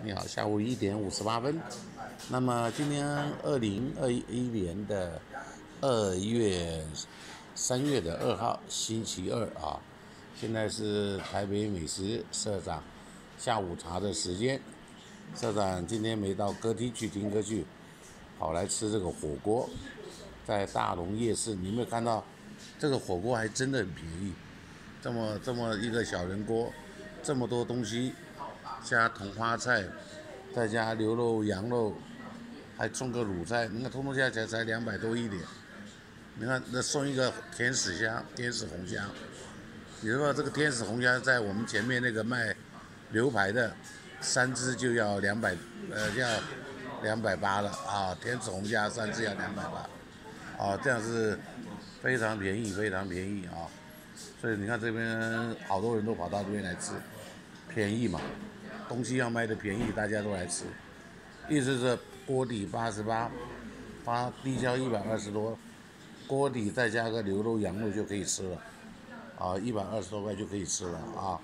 你好，下午一点五十八分。那么今天二零二一年的二月三月的二号，星期二啊。现在是台北美食社长下午茶的时间。社长今天没到歌厅去听歌去，跑来吃这个火锅，在大龙夜市。你有没有看到这个火锅还真的很便宜？这么这么一个小人锅，这么多东西。加同花菜，再加牛肉、羊肉，还种个卤菜，你看通通加起来才两百多一点。你看那送一个天使虾，天使红虾。你说这个天使红虾在我们前面那个卖牛排的，三只就要两百，呃，要两百八了啊！天使红虾三只要两百八，啊，这样是非常便宜，非常便宜啊！所以你看这边好多人都跑到这边来吃，便宜嘛。东西要卖的便宜，大家都来吃。意思是锅底八十八，发低消一百二十多，锅底再加个牛肉、羊肉就可以吃了，啊，一百二十多块就可以吃了啊。